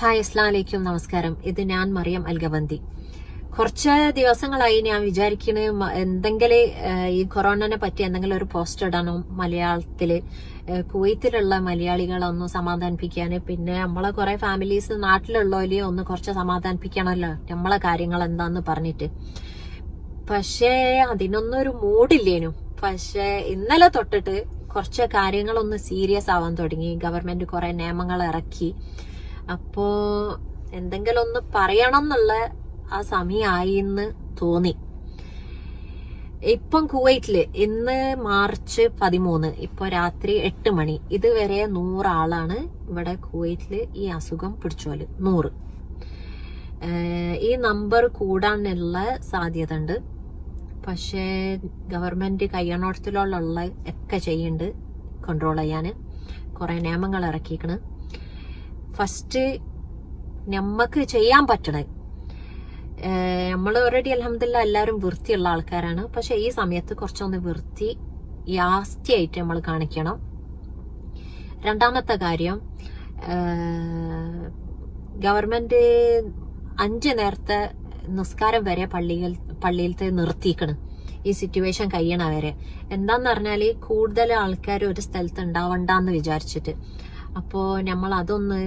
Hi അസ്ലാം വലൈക്കും നമസ്കാരം. ഇത് ഞാൻ മറിയം അൽഗവന്തി. കുറച്ച് ദിവസങ്ങളായി ഞാൻ വിചാരിക്കണ എന്തെങ്കിലും ഈ കൊറോണനെ പറ്റി എന്തെങ്കിലും ഒരു പോസ്റ്റ് ഇടണം മലയാളത്തിൽ. കുവൈത്തിലുള്ള മലയാളികളെ ഒന്ന് സമാധാനിപ്പിക്കാൻ പിന്നെ നമ്മളെ കുറെ ഫാമിലീസ് നാട്ടിലുള്ളവരെ ഒന്ന് കുറച്ച് സമാധാനിപ്പിക്കണമല്ലോ നമ്മളെ കാര്യങ്ങൾ എന്താന്ന് പറഞ്ഞിട്ട്. പക്ഷേ അതിനൊന്നും ഒരു മൂഡില്ലേനു പക്ഷേ ഇന്നലെ തൊട്ടിട്ട് കുറച്ച് കാര്യങ്ങളൊന്ന് സീരിയസ് ആവാൻ തുടങ്ങി. ഗവൺമെന്റ് കുറെ നിയമങ്ങൾ ഇറക്കി. അപ്പോ എന്തെങ്കിലും ഒന്ന് പറയണം എന്നുള്ള ആ സമയമായി എന്ന് തോന്നി. ഇപ്പം കുവൈറ്റിൽ ഇന്ന് മാർച്ച് പതിമൂന്ന് ഇപ്പൊ രാത്രി എട്ട് മണി. ഇതുവരെ നൂറാളാണ് ഇവിടെ കുവൈറ്റിൽ ഈ അസുഖം പിടിച്ചോൽ. നൂറ്. ഈ നമ്പർ കൂടാനുള്ള സാധ്യത ഉണ്ട് പക്ഷേ ഗവൺമെന്റ് കയ്യണോടത്തിലുള്ള ഒക്കെ ചെയ്യുന്നുണ്ട് കൺട്രോൾ ചെയ്യാന്. കുറെ നിയമങ്ങൾ ഇറക്കിക്കണ് ഫസ്റ്റ് നമ്മക്ക് ചെയ്യാൻ പറ്റണേ നമ്മൾ ഓൾറെഡി അലഹമില്ല എല്ലാവരും വൃത്തിയുള്ള ആൾക്കാരാണ്. പക്ഷെ ഈ സമയത്ത് കുറച്ചൊന്ന് വൃത്തി യാസ്തിയായിട്ട് നമ്മൾ കാണിക്കണം. രണ്ടാമത്തെ കാര്യം ഗവൺമെന്റ് അഞ്ച് നേരത്തെ നിസ്കാരം വരെ പള്ളിയിൽ പള്ളിയിലത്തെ നിർത്തിക്കണം ഈ സിറ്റുവേഷൻ കഴിയണ വരെ. എന്താന്ന് പറഞ്ഞാൽ കൂടുതൽ ആൾക്കാർ ഒരു സ്ഥലത്ത് ഉണ്ടാവണ്ടെന്ന് വിചാരിച്ചിട്ട്. അപ്പോ നമ്മൾ അതൊന്ന്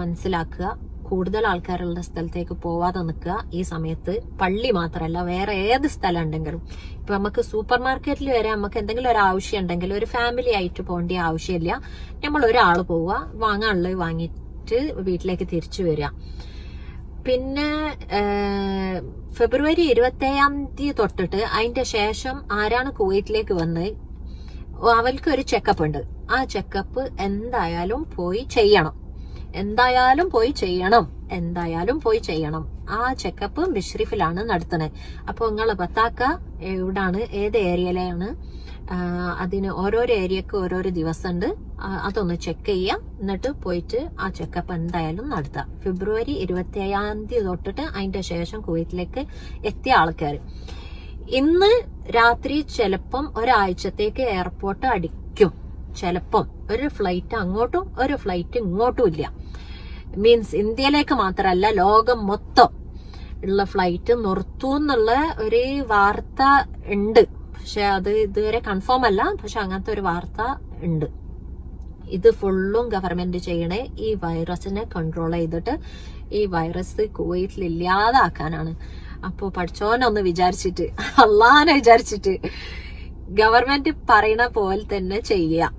മനസ്സിലാക്കുക. കൂടുതൽ ആൾക്കാരുള്ള സ്ഥലത്തേക്ക് പോവാതെ നിൽക്കുക. ഈ സമയത്ത് പള്ളി മാത്രമല്ല വേറെ ഏത് സ്ഥലം ഉണ്ടെങ്കിലും ഇപ്പൊ നമുക്ക് സൂപ്പർ മാർക്കറ്റിൽ വരെ നമുക്ക് എന്തെങ്കിലും ഒരു ആവശ്യം ഉണ്ടെങ്കിൽ ഒരു ഫാമിലി ആയിട്ട് പോകേണ്ട ആവശ്യമില്ല. നമ്മൾ ഒരാൾ പോവുക വാങ്ങാനുള്ളത് വാങ്ങിയിട്ട് വീട്ടിലേക്ക് തിരിച്ചു വരിക. പിന്നെ ഫെബ്രുവരി ഇരുപത്തേഴാം തീയതി തൊട്ടിട്ട് അതിന്റെ ശേഷം ആരാണ് കുവൈറ്റിലേക്ക് വന്ന് അവർക്ക് ഒരു ചെക്കപ്പ് ഉണ്ട്. ആ ചെക്കപ്പ് എന്തായാലും പോയി ചെയ്യണം. എന്തായാലും പോയി ചെയ്യണം. എന്തായാലും പോയി ചെയ്യണം. ആ ചെക്കപ്പ് മിഷ്രിഫിലാണ് നടത്തുന്നത് അപ്പൊ നിങ്ങൾ പത്താക്ക എവിടാണ്? ഏത് ഏരിയയിലാണ്? അതിന് ഓരോരോ ഏരിയക്ക് ഓരോരോ ദിവസം ഉണ്ട് അതൊന്ന് ചെക്ക് ചെയ്യാം. എന്നിട്ട് പോയിട്ട് ആ ചെക്കപ്പ് എന്തായാലും നടത്താം. ഫെബ്രുവരി ഇരുപത്തി ഏഴാം തീയതി തൊട്ടിട്ട് അതിന്റെ ശേഷം കുവൈറ്റിലേക്ക് എത്തിയ ആൾക്കാർ ഇന്ന് രാത്രി ചിലപ്പം ഒരാഴ്ചത്തേക്ക് എയർപോർട്ട് അടിക്കും. ചിലപ്പം ഒരു ഫ്ലൈറ്റ് അങ്ങോട്ടും ഒരു ഫ്ലൈറ്റ് ഇങ്ങോട്ടും ഇല്ല. മീൻസ് ഇന്ത്യയിലേക്ക് മാത്രമല്ല ലോകം മൊത്തം ഉള്ള ഫ്ലൈറ്റ് നിർത്തൂ എന്നുള്ള ഒരു വാർത്ത ഉണ്ട്. പക്ഷെ അത് ഇതുവരെ കൺഫേം അല്ല പക്ഷെ അങ്ങനത്തെ ഒരു വാർത്ത ഉണ്ട്. ഇത് ഫുള്ളും ഗവൺമെന്റ് ചെയ്യണേ ഈ വൈറസിനെ കൺട്രോൾ ചെയ്തിട്ട് ഈ വൈറസ് കുവൈറ്റിൽ ഇല്ലാതാക്കാനാണ്. അപ്പോ പഠിച്ചോനൊന്ന് വിചാരിച്ചിട്ട് അള്ളാനെ വിചാരിച്ചിട്ട് ഗവൺമെന്റ് പറയണ പോലെ തന്നെ ചെയ്യുക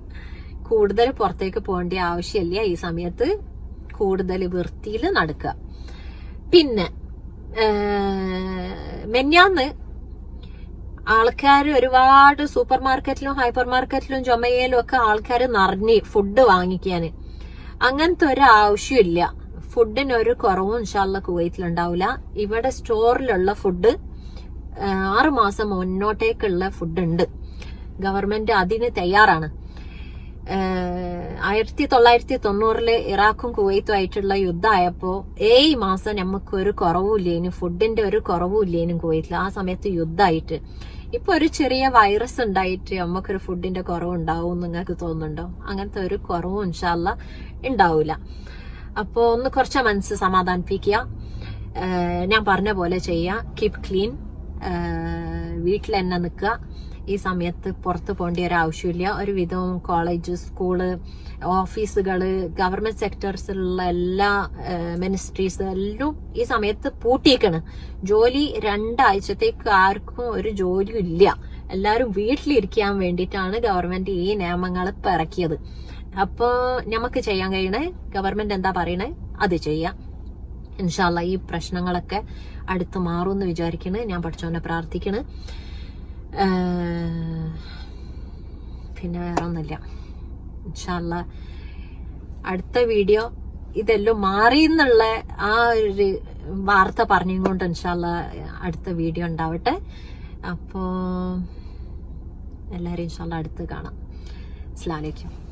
കൂടുതൽ പുറത്തേക്ക് പോകേണ്ട ആവശ്യമില്ല ഈ സമയത്ത്. കൂടുതൽ വൃത്തിയിൽ നടക്കുക. പിന്നെ മെഞ്ഞാന്ന് ആൾക്കാർ ഒരുപാട് സൂപ്പർ മാർക്കറ്റിലും ഹൈപ്പർ മാർക്കറ്റിലും ചുമയിലും ഒക്കെ ആൾക്കാർ നിറഞ്ഞ് ഫുഡ് വാങ്ങിക്കാൻ അങ്ങനത്തെ ഒരു ആവശ്യമില്ല. ഫുഡിന് ഒരു കുറവും ഇൻഷാല്ല കുവൈത്തിൽ ഉണ്ടാവില്ല ഇവിടെ സ്റ്റോറിലുള്ള ഫുഡ് ആറു മാസം മുന്നോട്ടേക്കുള്ള ഫുഡ് ഉണ്ട് ഗവൺമെന്റ് അതിന് തയ്യാറാണ്. ആയിരത്തി തൊള്ളായിരത്തി തൊണ്ണൂറിൽ ഇറാഖും കുവൈത്തും ആയിട്ടുള്ള യുദ്ധമായപ്പോ ഏഴ് മാസം നമുക്ക് ഒരു കുറവുമില്ലേനും ഫുഡിന്റെ ഒരു കുറവുമില്ലേനും കുവൈത്തിൽ ആ സമയത്ത് യുദ്ധമായിട്ട്. ഇപ്പൊ ഒരു ചെറിയ വൈറസ് ഉണ്ടായിട്ട് നമുക്കൊരു ഫുഡിന്റെ കുറവ് ഉണ്ടാവും നിങ്ങൾക്ക് തോന്നുന്നുണ്ടോ? അങ്ങനത്തെ ഒരു കുറവും ഇൻഷാല്ല ഉണ്ടാവൂല. അപ്പോ ഒന്ന് കുറച്ച് മനസ്സ് സമാധാനിപ്പിക്കുക. ഞാൻ പറഞ്ഞ പോലെ ചെയ്യുക കീപ് ക്ലീൻ വീട്ടിൽ തന്നെ നിൽക്കുക. ഈ സമയത്ത് പുറത്ത് പോകേണ്ട ഒരു ആവശ്യമില്ല. ഒരുവിധം കോളേജ് സ്കൂൾ ഓഫീസുകൾ ഗവൺമെന്റ് സെക്ടേഴ്സിലുള്ള എല്ലാ മിനിസ്ട്രീസ് എല്ലാം ഈ സമയത്ത് പൂട്ടിയേക്കാണ്. ജോലി രണ്ടാഴ്ചത്തേക്ക് ആർക്കും ഒരു ജോലിയും ഇല്ല. എല്ലാവരും വീട്ടിലിരിക്കാൻ വേണ്ടിയിട്ടാണ് ഗവൺമെന്റ് ഈ നിയമങ്ങൾ ഇറക്കിയത് അപ്പോ നമുക്ക് ചെയ്യാൻ കഴിയണേ? ഗവൺമെന്റ് എന്താ പറയണേ? അത് ചെയ്യാം. ഇൻഷാല്ല ഈ പ്രശ്നങ്ങളൊക്കെ അടുത്ത് മാറും എന്ന് വിചാരിക്കണേ. ഞാൻ പഠിച്ചോനെ പ്രാർത്ഥിക്കണ്. പിന്നെ വേറെ ഒന്നുമില്ല ഇൻഷാല്ല അടുത്ത വീഡിയോ ഇതെല്ലാം മാറി എന്നുള്ള ആ ഒരു വാർത്ത പറഞ്ഞുകൊണ്ട് ഇൻഷാല്ല അടുത്ത വീഡിയോ ഉണ്ടാവട്ടെ. അപ്പോ എല്ലാവരും ഇൻഷാല്ല അടുത്ത് കാണാം. അസ്ലാലേക്കും